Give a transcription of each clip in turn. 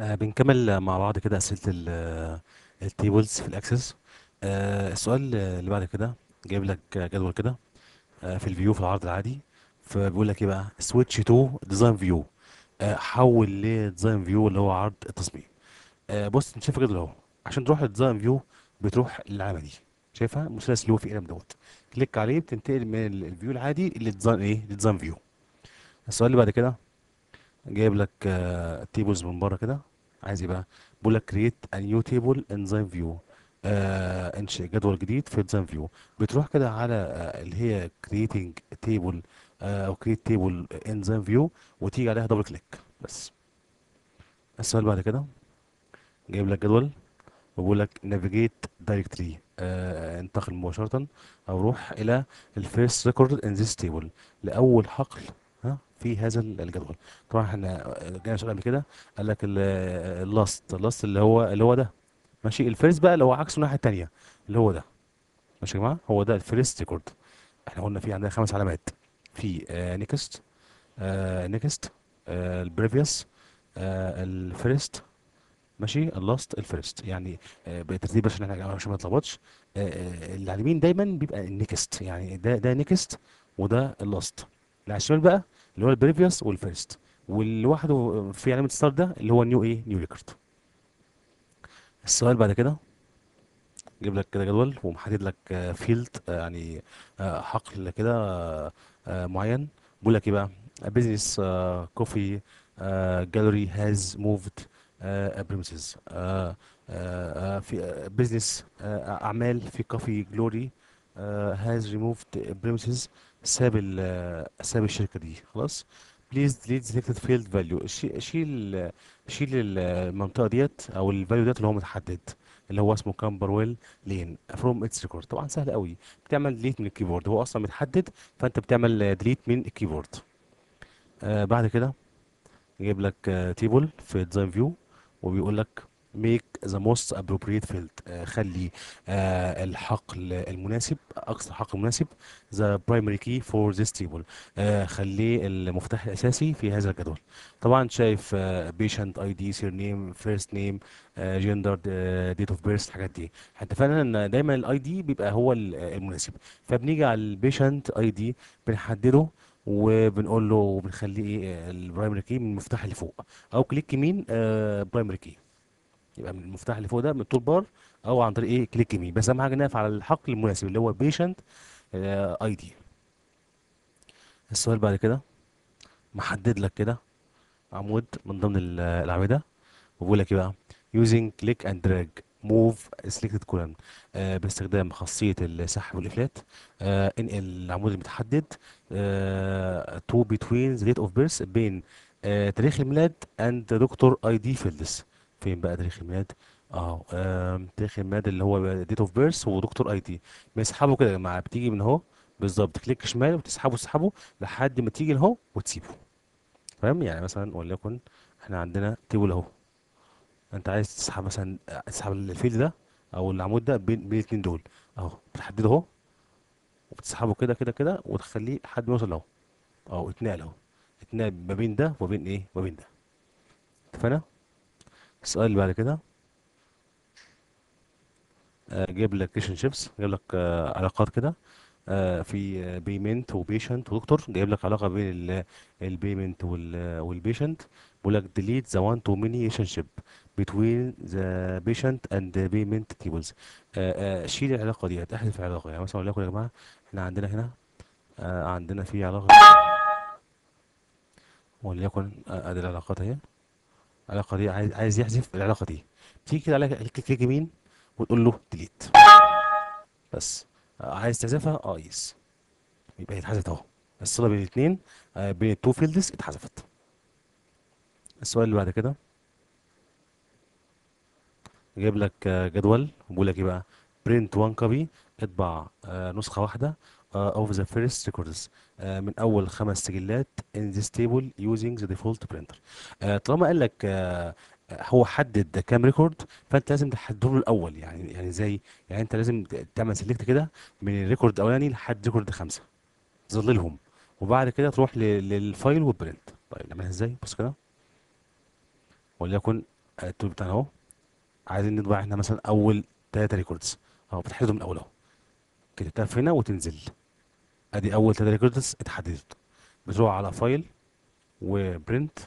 آه بنكمل مع بعض كده أسئلة ال tables في ال Access. آه السؤال اللي بعد كده جايب لك جدول كده آه في ال view في العرض العادي. فبيقول لك إيه بقى؟ switch to design view حول ل design view اللي هو عرض التصميم. آه بص أنت شايف الجدول أهو. عشان تروح لل design view بتروح للعلامة دي. شايفها؟ المثلث اللي هو في قلم دوت. click عليه بتنتقل من ال view العادي لل design إيه؟ لل design view السؤال اللي بعد كده جايب لك tables من بره كده. عايز إيه بقى؟ بيقول لك create a new table in design view انشئ جدول جديد في design view بتروح كده على آه، اللي هي creating table أو create table in design view وتيجي عليها double click بس. السؤال بعد كده. جايب لك جدول وبيقول لك navigate directly انتقل مباشرة أو روح إلى ال first record in this table لأول حقل في هذا الجدول. طبعا إحنا جانا سؤال قبل كده قال لك ال last ال last اللي هو اللي هو ده. ماشي؟ ال first بقى اللي هو عكسه الناحية التانية اللي هو ده. ماشي يا جماعة؟ هو ده ال first record. إحنا قلنا في عندنا خمس علامات. في next next ال previous ال first ماشي؟ ال last ال first يعني آه، بالترتيب عشان إحنا عشان ما نتلخبطش. آه، آه، اللي على اليمين دايما بيبقى ال next يعني ده ده next وده ال last اللي على الشمال بقى اللي هو ال previous وال first واللي لوحده في علامه star ده اللي هو new إيه new record السؤال بعد كده. جيب لك كده جدول ومحدد لك field يعني آه، حقل كده آه، آه، معين. بيقول لك إيه بقى؟ business كوفي gallery has moved premises في business أعمال في كوفي جلوري هاز ريموفد بريمسز ساب ال آه، ساب الشركة دي. خلاص؟ please delete selected field value شيل شيل المنطقة ديت أو ال value ديت اللي هو متحدد اللي هو اسمه Camberwell Lane from its record طبعا سهل قوي. بتعمل delete من ال keyboard. هو أصلا متحدد فأنت بتعمل delete من ال keyboard. آه بعد كده جايب لك table في design view وبيقول لك the most appropriate field. آه خلي آه الحقل المناسب أقصى حقل مناسب primary key for this table. آه خليه المفتاح الأساسي في هذا الجدول. طبعا شايف آه patient ID surname first name آه gender آه date of birth الحاجات دي. اتفقنا إن دايما ال ID بيبقى هو ال- المناسب. فبنيجي على ال patient ID بنحدده وبنقول له وبنخليه إيه ال primary key من المفتاح اللي فوق. أو click يمين primary key يبقى من المفتاح اللي فوق ده من ال tool bar أو عن طريق إيه click يمين بس أهم حاجة نقف على الحقل المناسب اللي هو patient ID السؤال بعد كده محدد لك كده عمود من ضمن ال- الاعمده وبقول لك إيه بقى؟ click and drag move selected column آه باستخدام خاصية السحب والإفلات آه انقل العمود المتحدد آه to between the date of birth بين آه تاريخ الميلاد and doctor ID fields. فين بقى؟ تاريخ الميلاد. آه تاريخ الميلاد اللي هو date of birth و doctor ID بنسحبه كده يا جماعة بتيجي من اهو. بالظبط click شمال وتسحبه تسحبه لحد ما تيجي اهو وتسيبه فاهم يعني مثلا وليكن إحنا عندنا table اهو. انت عايز تسحب مثلا تسحب ال field ده أو العمود ده بين بين الاتنين دول. اهو بتحدده اهو. وبتسحبه كده كده كده وتخليه لحد ما يوصل اهو اهو اتنقل اهو. اتنقل ما بين ده وبين إيه؟ وبين ده. اتفقنا؟ السؤال اللي بعد كده. آه، جايب لك relationships جايب لك آه، علاقات كده. آه، في payment و patient و doctor جايب لك علاقة بين ال payment وال patient بيقول لك delete the one to many relationship between the patient and the payment tables. آه، آه، شيل العلاقة دي احذف العلاقة. يعني مثلا وليكن يا جماعة إحنا عندنا هنا آه، عندنا في علاقة. وليكن آه، ادي العلاقات اهي العلاقة دي عايز عايز يحذف العلاقة دي. تيجي كده على click يمين وتقول له delete. بس. آه، عايز تحذفها آه yes يبقى اتحذفت اهو. الصله بين الاثنين بين ال two fields اتحذفت. السؤال اللي بعد كده. جايب لك آه، جدول بيقول لك إيه بقى؟ print one copy اطبع آه، نسخة واحدة. آه، of the first five records آه، من أول خمس سجلات in this table using the default printer. آه، طالما قال لك هو حدد كام record فأنت لازم تحدده له الأول. يعني يعني زي يعني أنت لازم تعمل select كده من ال record الأولاني لحد record خمسة. تظللهم وبعد كده تروح لل file وال print طيب نعملها إزاي؟ بص كده. وليكن ال table بتاعنا أهو. عايزين نطبع إحنا مثلا أول ثلاثة records أهو بتحددهم من الأول أهو. كده تقف هنا وتنزل. ادي اول ثلاثة records اتحددت بتروح على file و print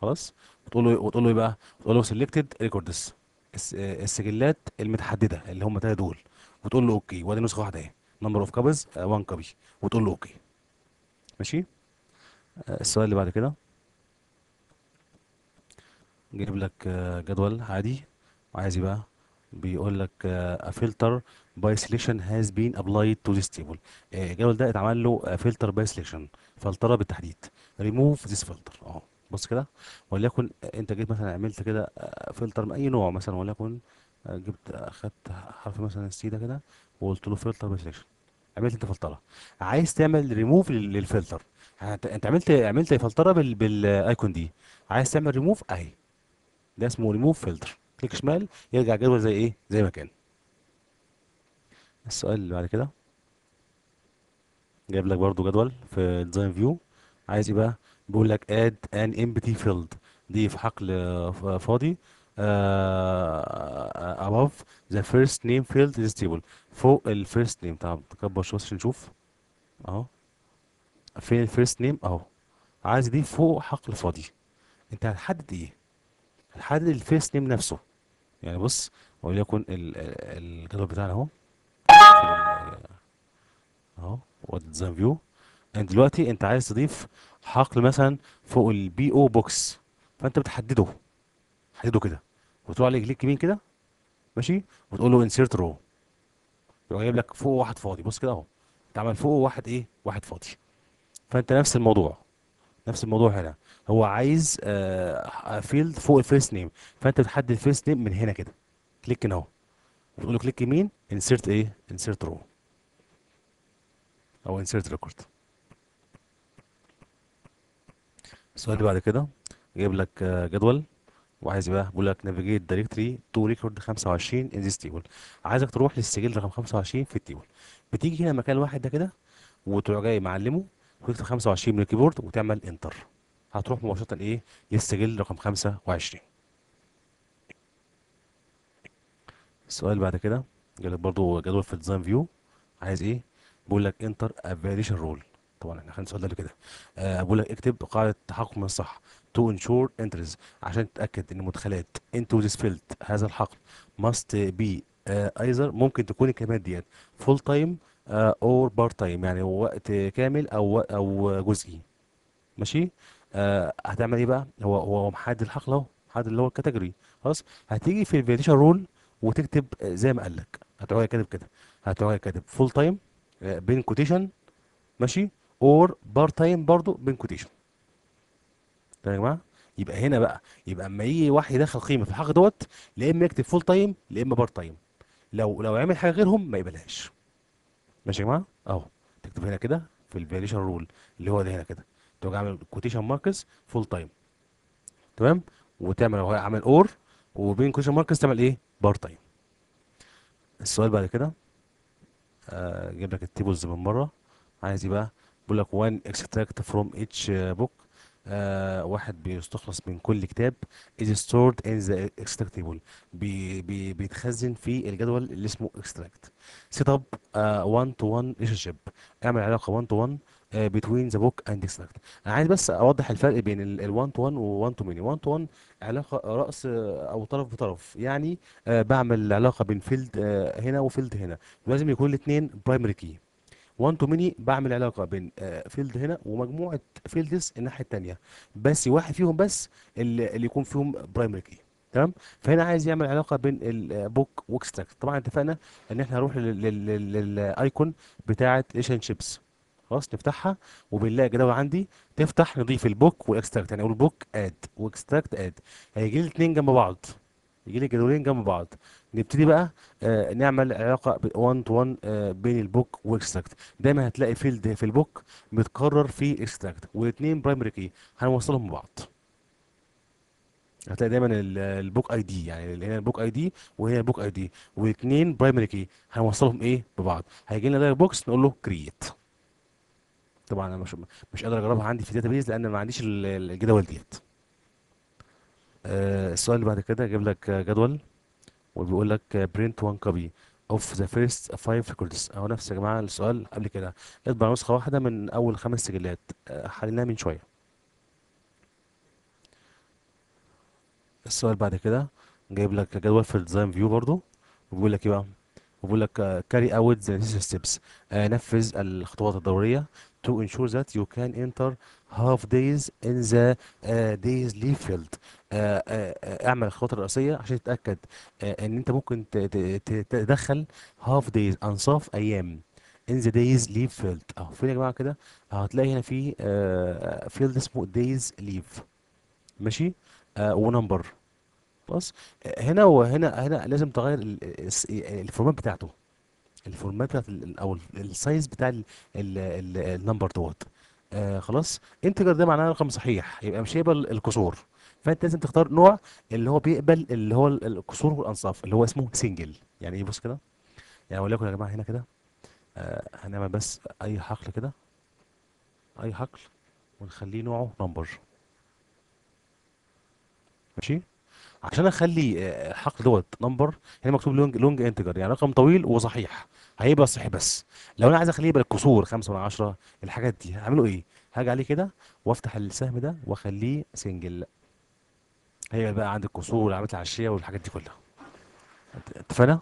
خلاص؟ وتقول له وتقول له إيه بقى؟ تقول له selected records السجلات المتحددة اللي هم ثلاثة دول. وتقول له okay وادي نسخة واحدة اهي. number of copies 1 copy وتقول له okay ماشي؟ آه، السؤال اللي بعد كده. جايب لك آه، جدول عادي. وعايز إيه بقى؟ بيقول لك آه، a filter by selection has been applied to this table. آه، الجدول ده اتعمل له آه، filter by selection فلترة بالتحديد. remove this filter. اهو بص كده. وليكن انت جيت مثلا عملت كده فلتر من أي نوع مثلا وليكن جبت أخدت حرف مثلا ال C ده كده وقلت له فلتر باي سelection عملت انت فلترة. عايز تعمل ريموف للفلتر. انت عملت عملت فلترة بال بال icon دي. عايز تعمل ريموف أهي. ده اسمه ريموف فلتر كليك شمال يرجع جدول زي إيه؟ زي ما كان. السؤال اللي بعد كده. جايب لك برضو جدول في design view عايز إيه بقى؟ بيقول لك add an empty field. ضيف حقل ف- فاضي. آه above the first name field this table فوق ال first name. طب تكبر شوية عشان نشوف. أهو. فين ال first name أهو. عايز دي فوق حقل فاضي. أنت هتحدد إيه؟ هتحدد ال first name نفسه. يعني بص وليكن ال- ال- الجدول بتاعنا اهو. اهو design view انت دلوقتي انت عايز تضيف حقل مثلا فوق ال P O box فانت بتحدده. حدده كده. وتروح عليه click يمين كده. ماشي؟ وتقول له insert row يبقى جايب لك فوق واحد فاضي. بص كده اهو. اتعمل فوق واحد إيه؟ واحد فاضي. فانت نفس الموضوع. نفس الموضوع هنا. هو عايز آه field فوق ال first name فأنت بتحدد ال first name من هنا كده. click هنا اهو. وتقول له click يمين insert إيه insert row أو insert record السؤال اللي بعد كده جايب لك آه، جدول. وعايز بقى بيقول لك navigate directly to record 25 in this table عايزك تروح للسجل رقم 25 في ال table. بتيجي هنا مكان الواحد ده كده وتروح جاي معلمه وتكتب 25 من ال keyboard وتعمل enter هتروح مباشرة إيه؟ للسجل رقم 25 السؤال بعد كده جالك برضو جدول في ال design view عايز إيه؟ بيقول لك enter a validation rule طبعا إحنا خدنا السؤال ده كده. آه بيقول لك اكتب قاعدة تحقق من الصح to ensure entries عشان تتأكد إن المدخلات into this field هذا الحقل must be either ممكن تكون الكلمات ديت full time or part time يعني وقت كامل أو أو جزئي. ماشي؟ آه هتعمل إيه بقى؟ هو هو محدد الحقل أهو محدد اللي هو ال category خلاص؟ هتيجي في ال validation rule وتكتب آه، زي ما قال لك. هتقعد كاتب كده. هتقعد كاتب full time بين quotation ماشي؟ or part time برضو بين quotation تمام يا جماعة؟ يبقى هنا بقى يبقى أما يجي واحد يدخل قيمة في الحقل دوت لا إما يكتب full time لا إما part time لو لو عمل حاجة غيرهم ما يقبلهاش. ماشي يا جماعة؟ أهو تكتب هنا كده في ال validation rule اللي هو ده هنا كده. تروح عامل quotation marks full time تمام؟ وتعمل عامل or وبين quotation marks تعمل إيه؟ part time السؤال بعد كده آه، جيب لك ال tables من بره عايز إيه بقى بيقول لك from each uh, book آه واحد بيستخلص من كل كتاب in the extract table بي بي بيتخزن في الجدول اللي اسمه extract. set up uh, one to one relationship. اعمل one to one uh, between the book and extract. أنا عايز بس أوضح الفرق بين ال ال one to one و one to many. one to one علاقة رأس آه، أو طرف بطرف. يعني آه بعمل علاقة بين field آه هنا و field هنا. لازم يكون الاثنين primary key 1 to many بعمل علاقة بين field هنا ومجموعة fields الناحية التانية. بس واحد فيهم بس اللي يكون فيهم primary key تمام؟ فهنا عايز يعمل علاقة بين ال book و extract طبعا اتفقنا إن إحنا هنروح لل icon بتاعة relationships خلاص نفتحها وبنلاقي جدول عندي تفتح نضيف ال book وال extract يعني أقول book add و extract add. هيجي لي الاثنين جنب بعض. يجي لي جدولين جنب بعض. نبتدي بقى آه نعمل علاقة 1 to 1 بين ال book وال extract دايما هتلاقي field في ال book متكرر في extract والاثنين primary key هنوصلهم ببعض. هتلاقي دايما ال- ال book ID يعني هنا ال book ID وهنا ال book ID والاثنين primary key هنوصلهم إيه؟ ببعض. هيجي لنا dialog box نقول له create طبعا أنا مش مش قادر أجربها عندي في ال database لأن ما عنديش ال- ال- الجداول ديت. آه السؤال اللي بعد كده جايب لك جدول وبيقول لك print one copy of the first five records أهو نفس يا جماعة السؤال قبل كده. اطبع نسخة واحدة من أول خمس سجلات. آه، حليناها من شوية. السؤال بعد كده جايب لك جدول في ال design view برضو. وبيقول لك إيه بقى؟ وبيقول لك carry out the steps نفذ الخطوات الضروريه to ensure that you can enter half days in the uh, days leave field. آه، آه، اعمل الخطوات الرئيسية عشان تتأكد آه، ان انت ممكن تدخل half days انصاف أيام in the days leave field. اهو فين يا جماعة كده؟ هتلاقي هنا في field اسمه days leave. ماشي؟ آه و number. آه، هنا وهنا هنا لازم تغير ال format بتاعته. ال format بتاعت أو ال- ال size بتاع ال- ال- ال- ال number دوت. آه خلاص؟ integer ده معناه رقم صحيح يبقى مش هيقبل الكسور. فأنت لازم تختار نوع اللي هو بيقبل اللي هو ال- الكسور والأنصاف اللي هو اسمه single يعني إيه بص كده؟ يعني وليكن يا جماعة هنا كده آه هنعمل بس أي حقل كده أي حقل ونخليه نوعه number ماشي؟ عشان أخلي آه، الحقل دوت number هنا مكتوب long long integer يعني رقم طويل وصحيح. هيبقى صحيح بس. لو أنا عايز أخليه يبقى الكسور 5 من 10 الحاجات دي هعمله إيه؟ هاجي عليه كده وأفتح السهم ده وأخليه single هيبقى بقى عندي الكسور والعلامات العشريه والحاجات دي كلها. اتفقنا؟